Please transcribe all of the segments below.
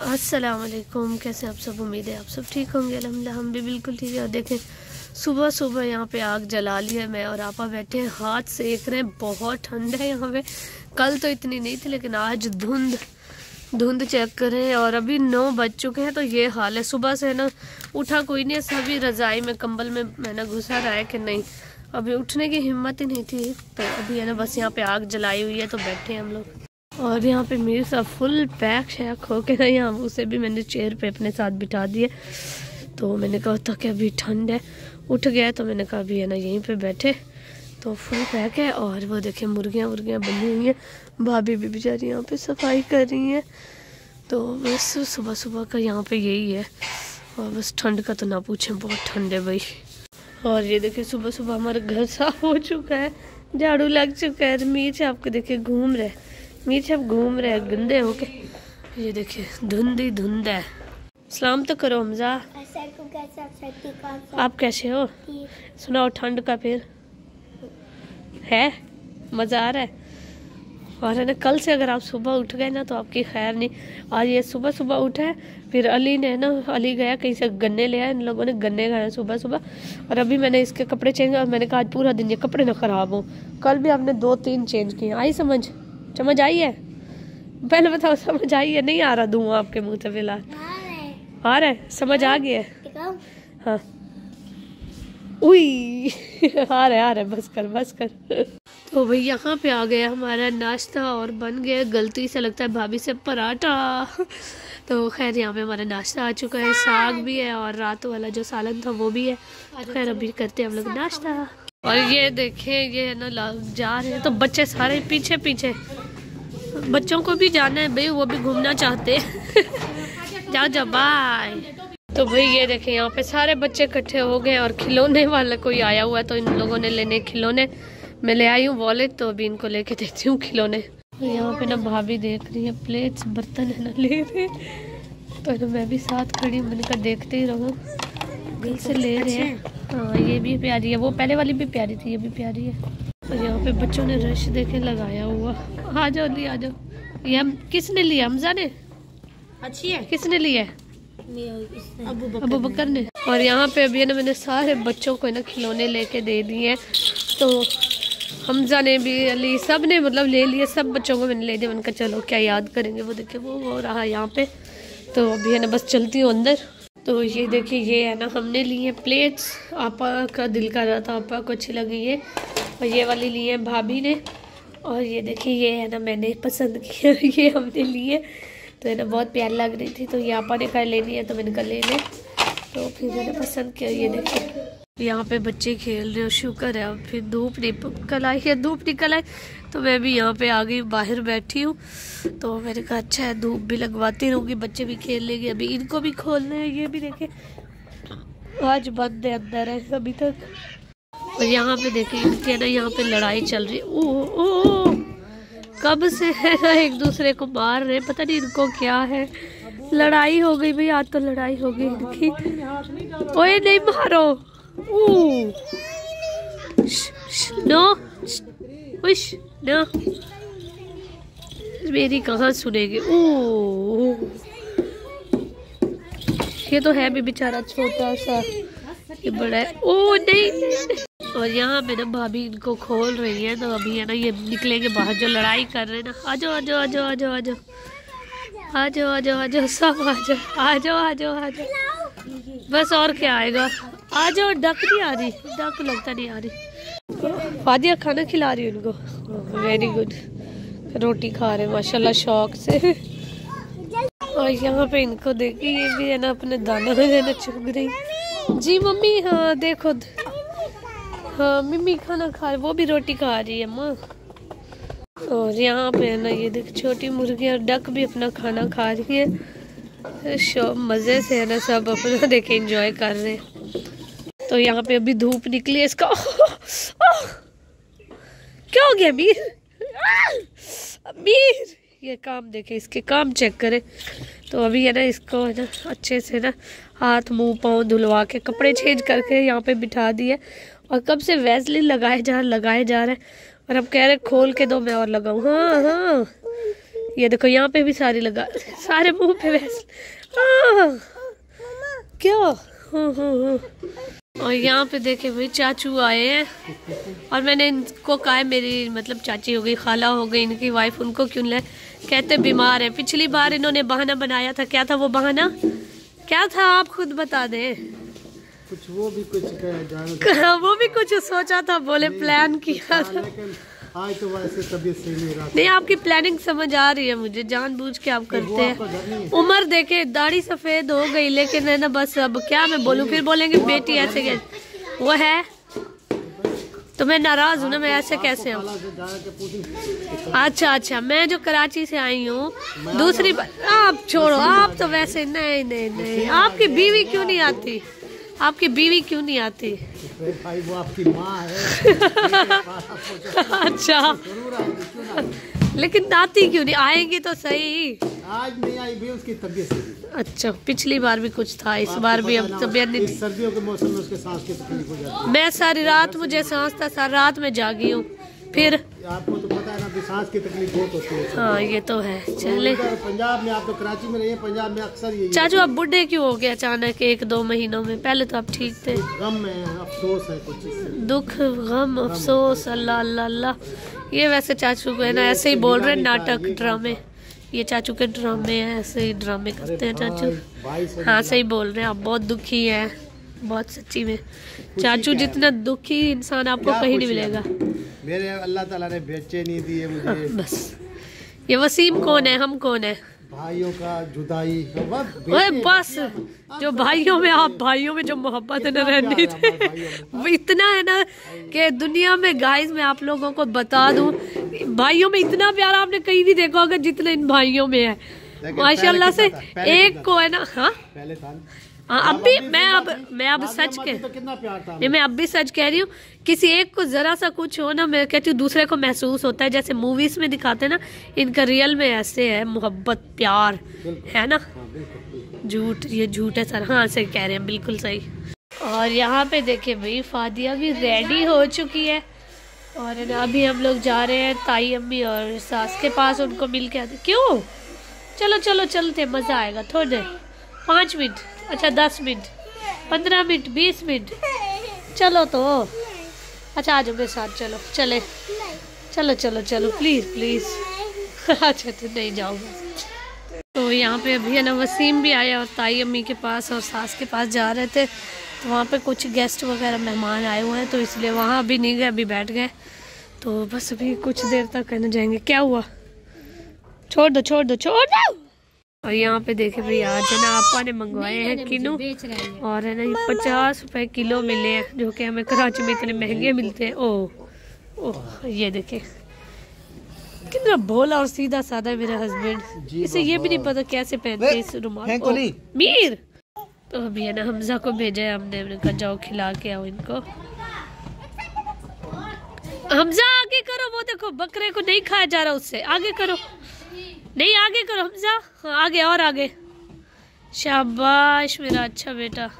अस्सलाम वालेकुम कैसे आप सब? उम्मीद है आप सब ठीक होंगे अलहमदिल्ला हम भी बिल्कुल ठीक है। और देखें सुबह सुबह यहाँ पे आग जला ली है मैं और आपा बैठे हैं, हाथ सेक रहे हैं, बहुत ठंड है यहाँ पे। कल तो इतनी नहीं थी, लेकिन आज धुंध धुंध चेक करें और अभी नौ बज चुके हैं तो ये हाल है। सुबह से ना, उठा कोई नहीं सभी रज़ाई में, कंबल में मैंने घुसा रहा है कि नहीं। अभी उठने की हिम्मत ही नहीं थी तो अभी है ना, बस यहाँ पे आग जलाई हुई है तो बैठे हैं हम लोग। और यहाँ पे मेरे साथ फुल पैक शैक हो के ना यहाँ उसे भी मैंने चेयर पे अपने साथ बिठा दिए। तो मैंने कहा, था कि अभी ठंड है? उठ गया तो मैंने कहा, अभी है ना, यहीं पे बैठे। तो फुल पैक है और वो देखे मुर्गियाँ मुर्गियाँ बनी हुई हैं। भाभी भी बेचारी यहाँ पे सफ़ाई कर रही हैं। तो बस सुबह सुबह का यहाँ पे यही है। और बस ठंड का तो ना पूछें, बहुत ठंड है भाई। और ये देखिए सुबह सुबह हमारा घर साफ़ हो चुका है। झाड़ू लग चुका है मीर आपको देखिए घूम रहे मीर आप घूम रहे हैं, गंदे होके ये देखिए, धुंध ही धुंध है। सलाम तो करो, हमजा। आप कैसे हो? सुनाओ, ठंड का फिर। है? मज़ा आ रहा है? और है ना, कल से अगर आप सुबह उठ गए ना तो आपकी खैर नहीं। आज ये सुबह सुबह उठा फिर अली ने ना, अली गया, कहीं से गन्ने ले आया इन लोगों ने गन्ने खाए सुबह सुबह। और अभी मैंने इसके कपड़े चेंज और मैंने कहा, आज पूरा दिन ये कपड़े ना ख़राब हो। कल भी आपने दो तीन चेंज किए। आई समझ? समझ आई है? पहले बताओ समझ आई है? नहीं आ रहा धुआँ आपके मुँह से फ़िलहाल। आ रहा है? समझ आ गया है। हाँ। उई। आ रहा है आ रहा है। बस कर बस कर। तो भाई यहाँ पे आ गया हमारा नाश्ता और बन गया गलती से लगता है भाभी से पराठा। तो खैर यहाँ पे हमारा नाश्ता आ चुका है। साग भी है और रात वाला जो सालन था वो भी है। तो खैर अभी करते हैं हम लोग नाश्ता। और ये देखें ये है ना जा रहे हैं। तो बच्चे सारे पीछे पीछे बच्चों को भी जाना है भाई, वो भी घूमना चाहते जाओ जाओ बाय तो भाई ये देखें, यहाँ पे सारे बच्चे इकट्ठे हो गए और खिलौने वाला कोई आया हुआ है तो इन लोगों ने लेने खिलौने। मैं ले आई हूँ वॉलेट तो अभी इनको लेके देती हूँ खिलौने। यहाँ पे ना भाभी देख रही है प्लेट्स बर्तन है ना ले रहे तो मैं भी साथ खड़ी हूँ कहा देखते ही रहो। दिल से ले रहे हैं। हाँ ये भी प्यारी है। वो पहले वाली भी प्यारी थी ये भी प्यारी है। और यहाँ पे बच्चों ने रश देखे लगाया हुआ। आ जाओ ली आ जाओ। ये हम किसने लिया? हमजा ने? अच्छी है। किसने लिया? अबू अबू बकर ने। और यहाँ पे अभी ना मैंने सारे बच्चों को ना खिलौने लेके दे दिए तो हमजा ने भी अली सबने मतलब ले लिए सब बच्चों को मैंने ले दिया मैंने कहा चलो क्या याद करेंगे? वो देखे वो हो रहा है यहाँ पे। तो अभी है ना बस चलती हूँ अंदर। तो ये देखिए, ये है ना, हमने लिए हैं प्लेट्स आपा का दिल कर रहा था, आपा को अच्छी लगी ये। और ये वाली ली है भाभी ने। और ये देखिए, ये है ना, मैंने पसंद किया, ये हमने लिए तो है ना, बहुत प्यार लग रही थी। तो ये आपा ने कर लेनी है तो मैंने कर ले ले। तो फिर मैंने पसंद किया, ये देखिए यहाँ पे बच्चे खेल रहे हो शुक्र है फिर धूप निकल आई है, धूप निकल आई। तो मैं भी यहाँ पे आ गई, बाहर बैठी हूँ। तो मैंने कहा अच्छा है, धूप भी लगवाती रहूँगी, बच्चे भी खेल लेंगे। अभी इनको भी खोलने हैं, ये भी देखे। आज बंद है, अंदर है, अभी तक। और यहाँ पे देखे, इनके ना यहाँ पे लड़ाई चल रही ओ ओ कब से है ना, एक दूसरे को मार रहे पता नहीं इनको क्या है। लड़ाई हो गई भाई, आज तो लड़ाई हो गई। इनकी ओए, नहीं मारो। No no. मेरी कहाँ सुनेगी? ओ। ये तो है भी बेचारा छोटा सा। ये बड़ा है। ओ, नहीं। और यहाँ पे ना भाभी इनको खोल रही है तो अभी है ना, ये निकलेंगे बाहर, जो लड़ाई कर रहे हैं ना। आ जाओ आ जाओ आ जाओ आ जाओ आ जाओ। आ जाओ आ सब आ जाओ आ जाओ बस और क्या आएगा? आ जाओ डक नहीं आ रही, डक लगता नहीं आ रही। फादिया खाना खिला रही उनको। वेरी गुड रोटी खा रहे माशाल्लाह, शौक से। और यहाँ पे इनको देखिए, ये भी है ना, अपने दाना है ना, चुग रही। जी मम्मी हाँ देखो। हाँ मम्मी खाना खा रही, वो भी रोटी खा रही है, माँ। और यहाँ पे है ना, ये देख, छोटी मुर्गी और डक भी अपना खाना खा रही है। शो, मज़े से है ना, सब अपना देखे इंजॉय कर रहे हैं। तो यहाँ पे अभी धूप निकली है इसका। क्या हो गया, अमीर? अमीर! ये काम देखे, इसके काम चेक करें। तो अभी है ना, इसको है ना, अच्छे से ना, हाथ, मुँह, पाँव धुलवा के कपड़े चेंज करके यहाँ पे बिठा दिए। और कब से वैसलिन लगाए जा लगाए जा रहे हैं। और अब कह रहे खोल के दो, मैं और लगाऊँ। हाँ हाँ। ये देखो, यहाँ पे भी सारी लगा, सारे मुँह पे वैसे। क्या? हाँ हाँ हाँ। और यहाँ पे देखे भाई, चाचू आए हैं। और मैंने इनको कहा है, मेरी मतलब चाची हो गई, खाला हो गई, इनकी वाइफ उनको क्यों ले? कहते बीमार है। पिछली बार इन्होंने बहाना बनाया था। क्या था वो बहाना? क्या था? आप खुद बता दें। कुछ वो भी कुछ कह वो भी कुछ सोचा था बोले प्लान किया था। लेकिन आज तो वैसे तबीयत सही नहीं रहा। नहीं आपकी प्लानिंग समझ आ रही है मुझे जानबूझ के आप करते हैं। उम्र देखे दाढ़ी सफ़ेद हो गई लेकिन है ना बस अब क्या मैं बोलूँ फिर बोलेंगे बेटी ऐसे कैसे? वो है। तो मैं नाराज़ हूँ ना मैं ऐसे कैसे हूँ? अच्छा अच्छा मैं जो कराची से आई हूँ दूसरी बार आप छोड़ो आप तो वैसे नहीं नहीं नहीं आपकी बीवी क्यों नहीं आती? आपकी बीवी क्यों नहीं आती? भाई वो आपकी माँ है। अच्छा? लेकिन आती क्यों नहीं? आएँगी तो सही। आज नहीं आई भी उसकी तबीयत अच्छा पिछली बार भी कुछ था इस बार भी अब तबीयत नहीं सर्दियों के मौसम में उसके सांस की तकलीफ़ हो जाती है। मैं सारी रात मुझे सांस था सारी रात में जागी हूँ। फिर? आपको तो पता है ना कि सांस की तकलीफ़ बहुत होती है। हाँ ये तो है। चले। पंजाब में आप तो कराची में रही हैं पंजाब में अक्सर है। चाचू आप बुढ़े क्यों हो गए अचानक एक दो महीनों में? पहले तो आप ठीक थे। गम में अफसोस है कुछ दुख गम अफसोस अल्लाह अल्लाह अल्लाह। ये वैसे चाचू को है ना ऐसे ही बोल रहे हैं नाटक ड्रामे। ये चाचू के ड्रामे हैं ऐसे ही ड्रामे करते हैं चाचू। हाँ। सही बोल रहे हैं आप बहुत दुखी हैं। बहुत सच्ची में। चाचू जितना दुखी इंसान आपको कहीं नहीं मिलेगा। मेरे अल्लाह ताला ने बेचे नहीं दिए मुझे। बस। ये वसीम कौन है? हम कौन है? भाइयों का जुदाई। बस ओए बस। जो भाइयों में आप भाइयों में जो मोहब्बत है ना रहनी है थी वो इतना है ना कि दुनिया में गाइस मैं आप लोगों को बता दूँ भाइयों में इतना प्यार आपने कहीं नहीं देखा होगा जितना इन भाइयों में है। माशाल्लाह से एक को है ना हाँ? पहले ना। हाँ, अब भी मैं अब मैं अब सच अम्मा के तो कितना प्यार था। नहीं मैं अब भी सच कह रही हूँ किसी एक को जरा सा कुछ हो ना मैं कहती हूँ दूसरे को महसूस होता है जैसे मूवीज़ में दिखाते हैं ना इनका रियल में ऐसे है मोहब्बत प्यार है ना? हाँ। झूठ ये झूठ है सर। हाँ सही कह रहे हैं बिल्कुल सही। और यहाँ पे देखिए भाई फादिया भी रेडी हो चुकी है। और अभी हम लोग जा रहे हैं ताई अम्मी और सास के पास उनको मिल के आते क्यों? चलो चलो चलते मज़ा आएगा थोड़ी पाँच मिनट। अच्छा दस मिनट, पंद्रह मिनट, बीस मिनट। चलो तो। अच्छा आ जाओ मेरे साथ, चलो, चले। चलो चलो चलो प्लीज़ प्लीज़ अच्छा तो नहीं जाऊँगा। तो यहाँ पे अभी है ना, वसीम भी आया और ताई अम्मी के पास और सास के पास जा रहे थे। तो वहाँ पे कुछ गेस्ट वगैरह मेहमान आए हुए हैं तो इसलिए वहाँ अभी नहीं गए, अभी बैठ गए। तो बस अभी कुछ देर तक कहने जाएँगे। क्या हुआ? छोड़ दो छोड़ दो छोड़ दो। और यहाँ पे देखे भाई आज है ना आपा ने मंगवाए हैं हैं। और है ना ये पचास रुपए किलो मिले हैं जो कि हमें कराची में इतने महँगे मिलते हैं। ओह ओह ये देखे। कितना भोला और सीधा साधा है मेरा हस्बैंड इसे ये भी नहीं पता कैसे पहनते हैं इस रुमाल को। मीर! तो अभी है ना हमजा को भेजा है हमने हमने कहा जाओ खिला के आओ इनको। हमजा आगे करो वो देखो बकरे को नहीं खाया जा रहा उससे। आगे करो। नहीं आगे करो हमजा आगे और आगे। शाबाश मेरा अच्छा बेटा।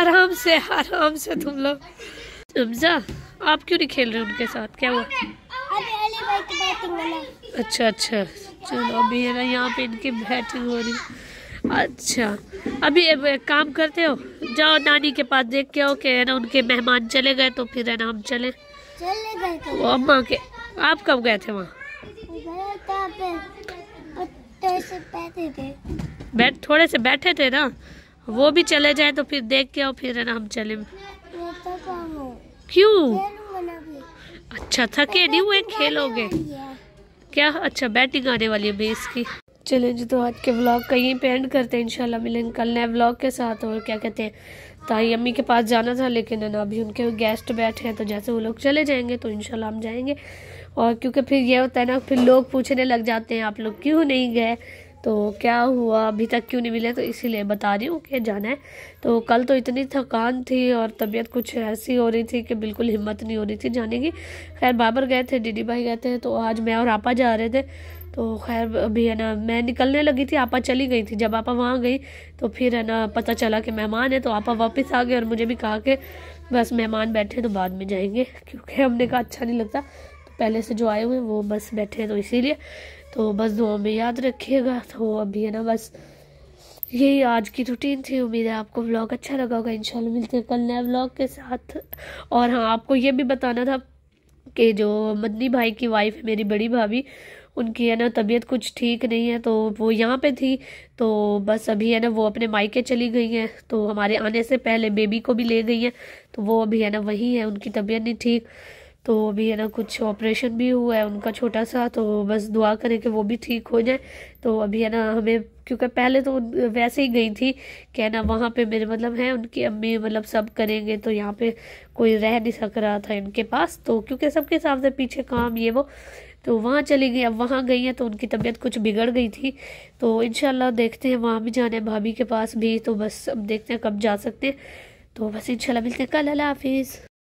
आराम से आराम से तुम लोग। हमजा आप क्यों नहीं खेल रहे उनके साथ? क्या हुआ? अच्छा अच्छा। चलो अभी है ना यहाँ पे इनकी बैटिंग हो रही अच्छा। अभी एक काम करते हो। जाओ नानी के पास देख के आओ कि है ना उनके मेहमान चले गए तो फिर है ना हम चले। चले गए तो। अम्मा के आप कब गए थे वहाँ? बैठे, थोड़े से बैठे थे ना, वो भी चले जाए तो फिर देख के आओ, फिर है ना हम चले। क्यों? अच्छा थके नहीं हुए? खेलोगे? क्या? अच्छा बैटिंग आने वाली है बेस की। चलें जी तो आज के व्लॉग का यहीं पे एंड करते हैं। इंशाल्लाह मिलेंगे कल नए व्लॉग के साथ और क्या कहते हैं ताई अम्मी के पास जाना था, लेकिन है ना, अभी उनके गेस्ट बैठे हैं तो जैसे वो लोग चले जाएँगे तो इंशाल्लाह हम जाएँगे। और क्योंकि फिर ये होता है ना, फिर लोग पूछने लग जाते हैं, आप लोग क्यों नहीं गए? तो क्या हुआ? अभी तक क्यों नहीं मिले? तो इसीलिए बता रही हूँ कि जाना है। तो कल तो इतनी थकान थी और तबीयत कुछ ऐसी हो रही थी कि बिल्कुल हिम्मत नहीं हो रही थी जाने की। खैर, बाबर गए थे, डीडी भाई गए थे तो आज मैं और आपा जा रहे थे। तो खैर, अभी है ना, मैं निकलने लगी थी, आपा चली गई थी। जब आपा वहाँ गई तो फिर है ना, पता चला कि मेहमान है तो आपा वापस आ गए और मुझे भी कहा कि बस मेहमान बैठे तो बाद में जाएँगे, क्योंकि हमने कहा अच्छा नहीं लगता। तो पहले से जो आए हुए वो बस बैठे तो इसीलिए। तो बस दुआ में याद रखिएगा। तो अभी है ना, बस यही आज की रूटीन थी। उम्मीद है आपको व्लॉग अच्छा लगा होगा। इंशाल्लाह मिलते हैं कल नए व्लॉग के साथ। और हाँ आपको ये भी बताना था कि जो मदनी भाई की वाइफ है, मेरी बड़ी भाभी उनकी, है ना, तबीयत कुछ ठीक नहीं है तो वो यहाँ पे थी तो बस अभी, है ना, वो अपने मायके चली गई हैं तो हमारे आने से पहले बेबी को भी ले गई हैं तो वो अभी, है ना, वहीं है, उनकी तबीयत नहीं ठीक तो अभी, है ना, कुछ ऑपरेशन भी हुआ है उनका छोटा सा तो बस दुआ करें कि वो भी ठीक हो जाए तो अभी, है ना, हमें, क्योंकि पहले तो वैसे ही गई थी, कि ना, वहाँ पे मेरे मतलब हैं, उनकी अम्मी मतलब सब करेंगे तो यहाँ पे कोई रह नहीं सक रहा था इनके पास तो क्योंकि सबके सामने पीछे काम ये वो तो वहाँ चली गई। अब वहाँ गई हैं तो उनकी तबीयत कुछ बिगड़ गई थी। तो इन देखते हैं, वहाँ भी जाना है, भाभी के पास भी। तो बस अब देखते हैं कब जा सकते हैं। तो बस इनशाला मिलते हैं। कल, अल्लाह हाफिज़।